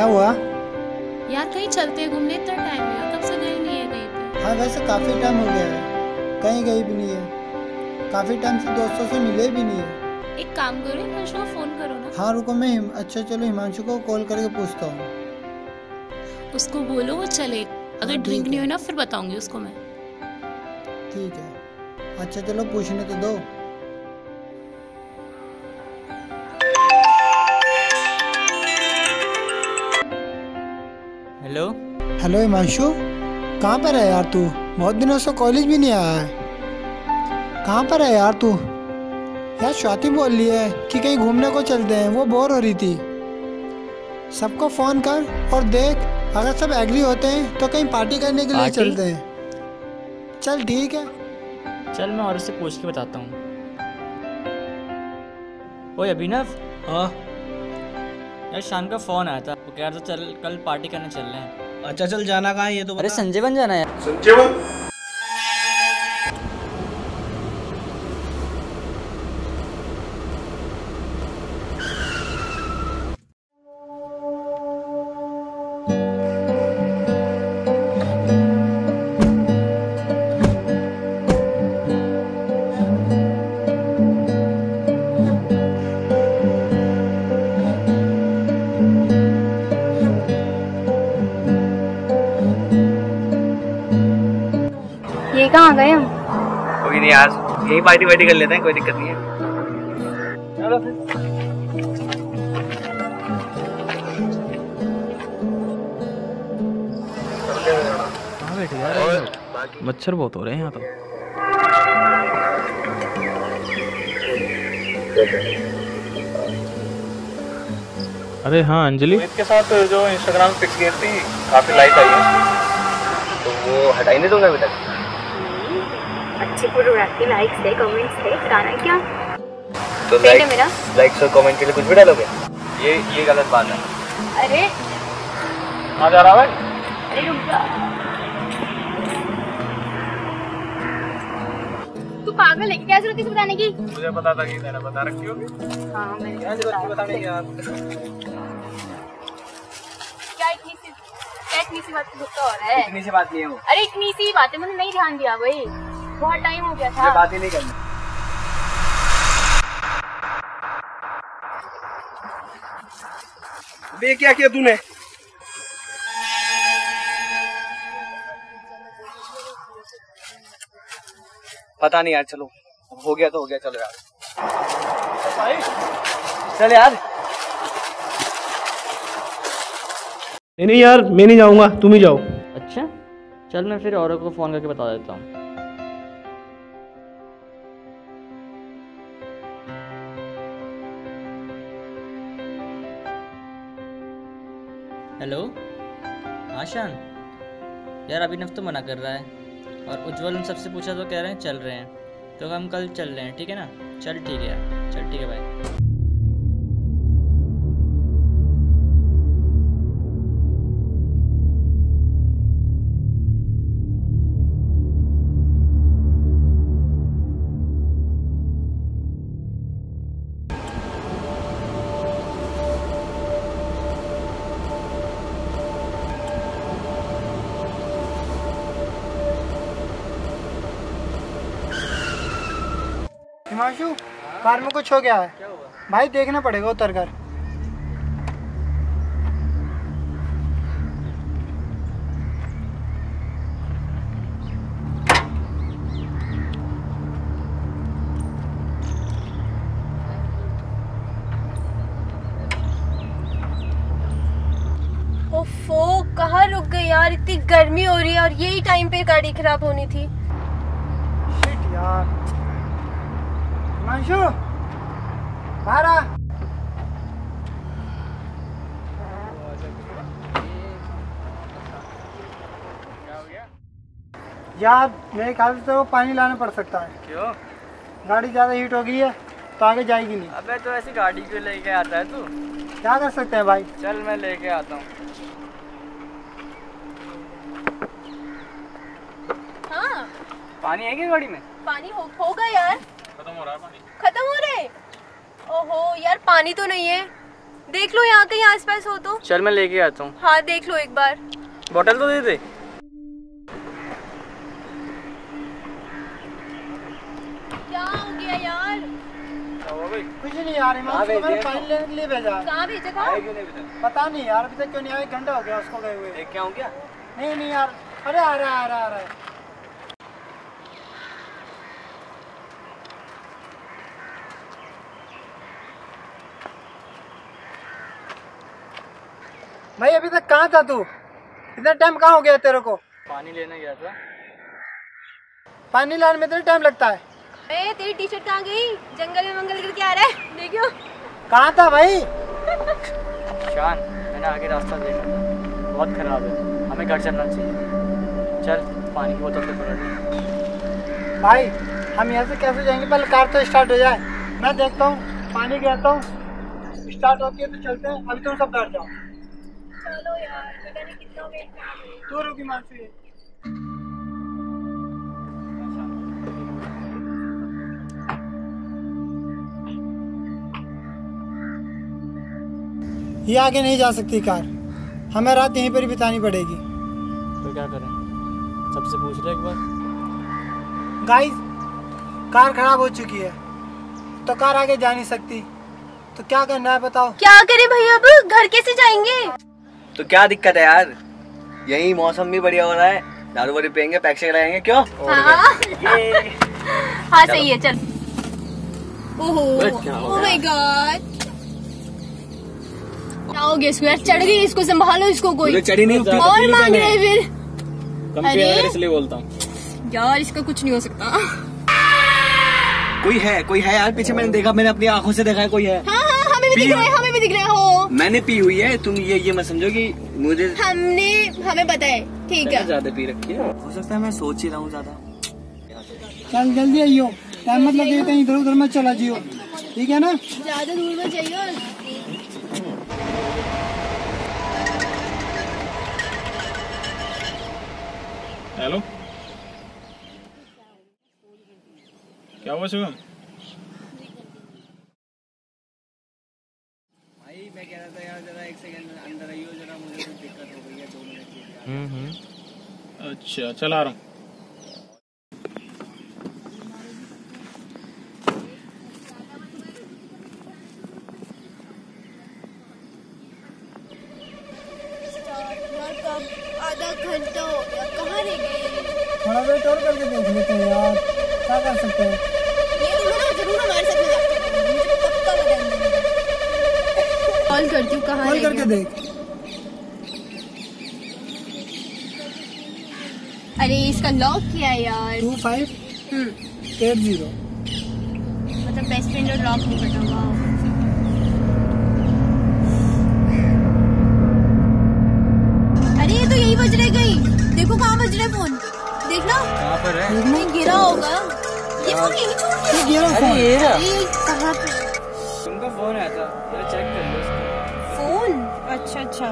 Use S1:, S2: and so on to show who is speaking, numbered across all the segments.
S1: क्या हुआ?
S2: यार कहीं चलते घूमने इतना टाइम है कब से गए नहीं है कहीं पे?
S1: हाँ वैसे काफ़ी टाइम हो गया है। कहीं गई भी नहीं है। काफ़ी टाइम से दोस्तों से मिले भी नहीं है।
S2: एक काम करो हिमांशु को फ़ोन करो ना।
S1: हाँ रुको मैं हिम- अच्छा चलो हिमांशु को कॉल करके पूछता हूँ।
S2: उसको बोलो वो चले। अगर
S1: हाँ,
S2: ड्रिंक
S1: ठीक
S2: नहीं
S1: है।
S2: हुई ना फिर बताऊँगी उसको मैं।
S1: ठीक है। अच्छा चलो पूछने तो दो।
S3: हेलो
S1: हेलो हिमांशु कहाँ पर है यार तू? बहुत दिनों से कॉलेज भी नहीं आया है। कहाँ पर है यार तू? यार स्वाति बोल रही है कि कहीं घूमने को चलते हैं। वो बोर हो रही थी। सबको फ़ोन कर और देख अगर सब एग्री होते हैं तो कहीं पार्टी करने के लिए
S3: पार्टी?
S1: चलते हैं। चल ठीक है।
S3: चल मैं और उससे पूछ के बताता हूँ। ओए अभिनव?
S4: हाँ?
S3: यार शाम का फ़ोन आया था। वो कह रहा था चल कल पार्टी करने चल रहे हैं।
S4: अच्छा चल जाना कहाँ ये तो
S3: अरे
S4: संजयवन
S3: संजय बन जाना है।
S5: ये कहाँ गए हम?
S6: कोई नहीं यार यही पार्टी वार्टी कर लेते हैं कोई दिक्कत नहीं है।
S4: मच्छर बहुत हो रहे हैं यहाँ तो। अरे हाँ अंजलि।
S6: के साथ जो इंस्टाग्राम पिक्स गई थी काफ़ी लाइक आई है। तो वो हटाई नहीं दूँगा अभी तक?
S5: अच्छी फोटोग्राफी लाइक्स है कमेंट्स है कराना क्या?
S6: तो लाइक
S5: मेरा?
S6: लाइक्स और कमेंट के लिए कुछ भी डालोगे? ये ये गलत बात है।
S5: अरे।
S6: कहाँ जा रहा है
S5: अरे रुक जा। तू पागल है क्या ज़रूरत है बताने की?
S6: मुझे पता था कि मैंने बता रखी होगी।
S5: हाँ मैंने
S6: क्या ज़रूरत बताने की यार?
S5: क्या इतनी सी क्या इतनी सी बात पे गुस्सा हो रहा है।
S6: इतनी सी बात नहीं है वो।
S5: अरे इतनी सी बात है मैंने नहीं ध्यान दिया भाई। बहुत टाइम हो गया था।
S6: बात ही नहीं करनी। बे क्या किया तूने। पता नहीं यार चलो। हो गया तो हो गया चलो यार। चल यार।
S4: नहीं नहीं यार मैं नहीं जाऊँगा तुम ही जाओ।
S3: अच्छा चल मैं फिर औरों को फ़ोन करके बता देता हूँ। हेलो? आशान? शान यार अभिनव तो मना कर रहा है। और उज्जवल उन सबसे पूछा तो कह रहे हैं, चल रहे हैं। तो हम कल चल रहे हैं, ठीक है ना? चल ठीक है यार। चल ठीक है भाई
S1: हिमांशु कार में कुछ हो गया है। भाई देखना पड़ेगा उतर कर।
S5: ओफो कहाँ रुक गए यार? इतनी गर्मी हो रही है और यही टाइम पे गाड़ी खराब होनी थी।
S1: शिट यार। हिमांशु बाहर आ। यार मेरे ख्याल से वो पानी लाना पड़ सकता है।
S3: क्यों?
S1: गाड़ी ज़्यादा हीट हो गई है तो आगे जाएगी नहीं।
S3: अबे तो ऐसी गाड़ी क्यों लेके आता है तू?
S1: क्या कर सकते हैं भाई?
S3: चल मैं लेके आता हूँ।
S5: हाँ।
S3: पानी है क्या गाड़ी में?
S5: पानी हो, होगा यार।
S6: हो रहा है पानी
S5: खत्म हो रहे? ओहो यार पानी तो नहीं है। देख लो यहाँ कहीं आसपास हो तो।
S3: चल मैं लेके आता हूँ।
S5: हाँ देख लो एक बार।
S3: बोतल तो दे दे।
S5: क्या हो गया यार?
S1: कुछ नहीं यार हिमांशु पानी लेने के लिए भेजा।
S5: कहाँ भेजा था
S1: पता नहीं यार अभी तक क्यों नहीं आया घंटा हो गया उसको गए हुए।
S6: क्या हो गया
S1: नहीं नहीं यार। अरे आ रहा है आ रहा है, आ रहा। है भाई अभी तक कहाँ था तू? इतना टाइम कहाँ हो गया तेरे को?
S3: पानी लेने गया था।
S1: पानी लाने में इतना टाइम लगता है।
S5: ए तेरी टी शर्ट कहाँ गई? जंगल में मंगल करके आ रहा है? देखियो।
S1: कहाँ था भाई?
S3: शान मैंने आगे रास्ता देखा था। बहुत खराब है। हमें घर चलना चाहिए। चल पानी की बोतल तो पकड़
S1: भाई हम यहाँ से कैसे जाएँगे? पहले कार तो स्टार्ट हो जाए। मैं देखता हूँ पानी गिरता हूँ। स्टार्ट होती है तो चलते हैं। अभी तुम सब बैठ जाओ।
S5: चलो यार पता कितना वेट कर
S1: तू रुकी मानसी। ये आगे नहीं जा सकती कार। हमें रात यहीं पर ही बितानी पड़ेगी।
S3: तो क्या करें? सबसे पूछ ले एक बार।
S1: गाइस कार खराब हो चुकी है। तो कार आगे जा नहीं सकती। तो क्या करना है बताओ।
S5: क्या करे भैया अब? घर कैसे जाएँगे?
S6: तो क्या दिक्कत है यार? यही मौसम भी बढ़िया हो रहा है। दारू वारू पियेंगे पैक से लगाएँगे क्यों?
S5: हाँ। हाँ सही है चल। ओहो ओह माय गॉड क्या हो गया इसको यार चढ़ गई इसको संभालो इसको कोई।
S6: चढ़ी नहीं
S5: और मांग रहे फिर। अरे?
S3: इसलिए बोलता हूँ।
S5: यार इसका कुछ नहीं हो सकता।
S6: कोई है कोई है यार? पीछे मैंने देखा मैंने अपनी आँखों से देखा है कोई है।
S5: हाँ हाँ हमें भी दिख रहा है हमें भी दिख रहा
S6: मैंने पी हुई है तुम ये ये मत समझो कि मुझे
S5: हमने हमें पता है ठीक है।
S6: ज़्यादा पी रखी है। हो सकता है मैं सोच ही रहा हूँ ज़्यादा।
S1: चल जल्दी आइयो। टाइम मत लगे कहीं इधर उधर मत चला जियो। ठीक है ना?
S5: ज़्यादा दूर में जाइए
S4: हेलो क्या हुआ शिवम
S6: भाई मैं कह रहा था अंदर आइयो जरा मुझे कुछ दिक्कत हो गई है दो मिनट
S4: अच्छा चला आ रहा हूँ
S5: आधा घंटा हो गया कहाँ रह गए
S1: थोड़ा वेट और करके देख लेते हैं यार क्या कर सकते हैं
S5: ये तो ना ज़रूर हमारे साथ मज़ाक करते हैं मुझे पक्का पता कॉल करती हूँ कहाँ
S1: कॉल करके देख।
S5: अरे इसका लॉक किया है यार।
S1: Two five
S5: hmm.
S1: Eight zero.
S5: मतलब बेस्ट फ्रेंड और लॉक नहीं अरे ये तो यही बज रहे कहीं। देखो कहाँ बज रहा है फ़ोन देखना।
S6: कहाँ पर है?
S5: गिरा होगा। ये फ़ोन यही छोड़ दिया।
S1: ये गिरा फ़ोन
S5: अरे ये कहाँ पे?
S3: तुमका फ़ोन आया था। चेक
S5: अच्छा अच्छा।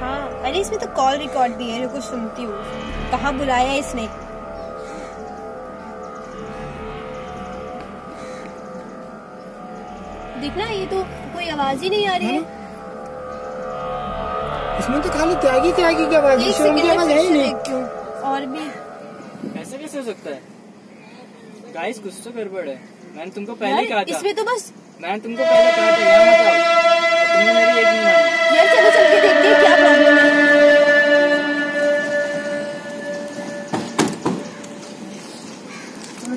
S5: हाँ अरे इसमें तो कॉल रिकॉर्ड भी है रुको सुनती हूँ। कहाँ बुलाया है इसने? दिखना ये तो कोई आवाज़ ही नहीं आ रही है।
S1: इसमें तो खाली त्यागी त्यागी की आवाज़ है
S5: एक
S1: की आवाज़ है ही नहीं।
S5: हूँ और भी।
S3: ऐसा कैसे हो सकता है? गाइस कुछ तो गड़बड़ है। मैंने तुमको पहले कहा था।
S5: इसमें तो बस
S3: मैंने तुमको पहले कहा था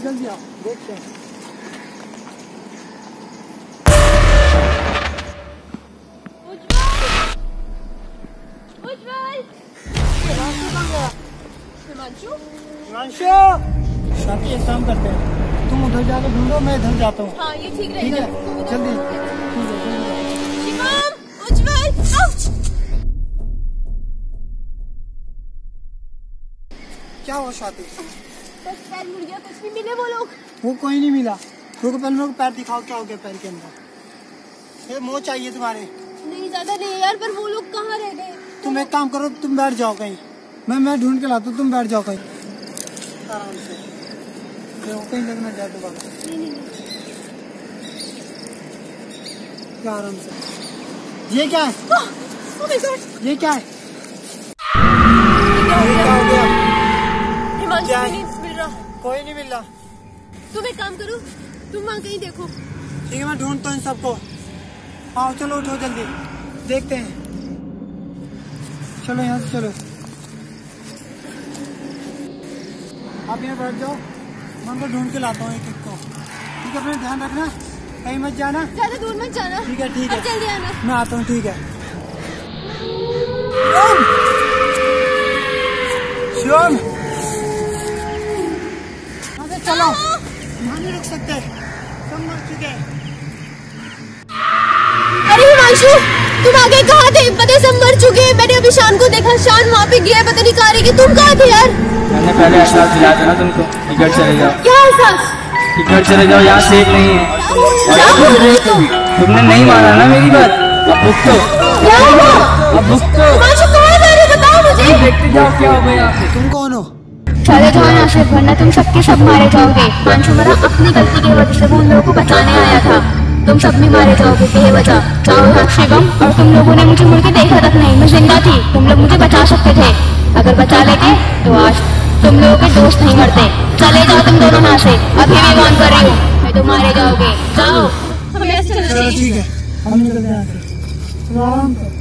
S1: जल्दी आओ देखते हैं।
S5: उज्जवल हिमांशु?
S1: हिमांशु शांति एक काम करते हैं। तुम उधर जाकर ढूंढो मैं इधर जाता हूँ।
S5: हाँ ये ठीक
S1: ठीक
S5: रहेगा
S1: है? जल्दी। ठीक है। जल्दी क्या हुआ
S5: कुछ नहीं मिले वो लोग।
S1: वो कोई नहीं मिला। रुको पहले मेरे को पैर दिखाओ क्या हो गया पैर के अंदर। ये मोह चाहिए तुम्हारे।
S5: नहीं ज़्यादा नहीं यार पर वो लोग कहाँ रह गए?
S1: तुम एक काम करो तुम बैठ जाओ कहीं। मैं मैं ढूंढ के लाता हूँ तुम बैठ जाओ कहीं। आराम से। कहीं लगना जाए दोबारा आराम से। ये क्या है?
S5: Oh!
S1: ये क्या है?
S5: मिल रहा
S1: कोई नहीं मिल रहा।
S5: तुम एक काम करो तुम वहाँ कहीं देखो।
S1: ठीक है मैं ढूंढता हूँ इन सबको। आओ चलो उठो जल्दी। देखते हैं। चलो यहाँ से चलो। आप यहाँ बैठ जाओ। मैं उनको ढूंढ के लाता हूँ एक एक को। ठीक है अपना ध्यान रखना। कहीं मत जाना।
S5: ज़्यादा दूर मत जाना।
S1: ठीक है ठीक है।
S5: जल्दी आना।
S1: मैं आता हूँ ठीक है। चलो। नहीं रुक सकते सब मर चुके
S5: अरे हिमांशु तुम आगे कहाँ थे? पता सब मर चुके हैं। मैंने अभी शान को देखा शान वहाँ पे गया पता नहीं कहाँ रह गई तुम कहाँ थे यार?
S3: मैंने पहले एहसास दिलाया था ना तुमको कि घर चले जाओ।
S5: क्या एहसास?
S3: कि घर चले जाओ यहाँ सेफ़ नहीं है।
S5: क्या बोल रहे हो
S3: तुमने नहीं माना ना मेरी बात? अब
S5: क्या हुआ?
S3: अब भुगतो।
S5: हिमांशु कहाँ जा रहे हो? बताओ मुझे।
S3: देखते जाओ क्या होगा यहाँ पे?
S7: जाओ यहाँ से वरना तुम सबके सब मारे जाओगे। पांचू मरा, अपनी गलती की वजह से वो उन लोगों को बचाने आया था। तुम सब भी मारे जाओगे बेवजह जाओ यहाँ शिवम और तुम लोगों ने मुझे मुड़ के देखा तक नहीं। मैं ज़िंदा थी, तुम लोग मुझे बचा सकते थे। अगर बचा लेते तो आज तुम लोगों के दोस्त नहीं मरते। चले जाओ तुम दोनों यहाँ से। अभी भी मान कर रही हूँ। मैं तुम मारे जाओगे। जाओ।
S1: ठीक है। हम निकलते हैं।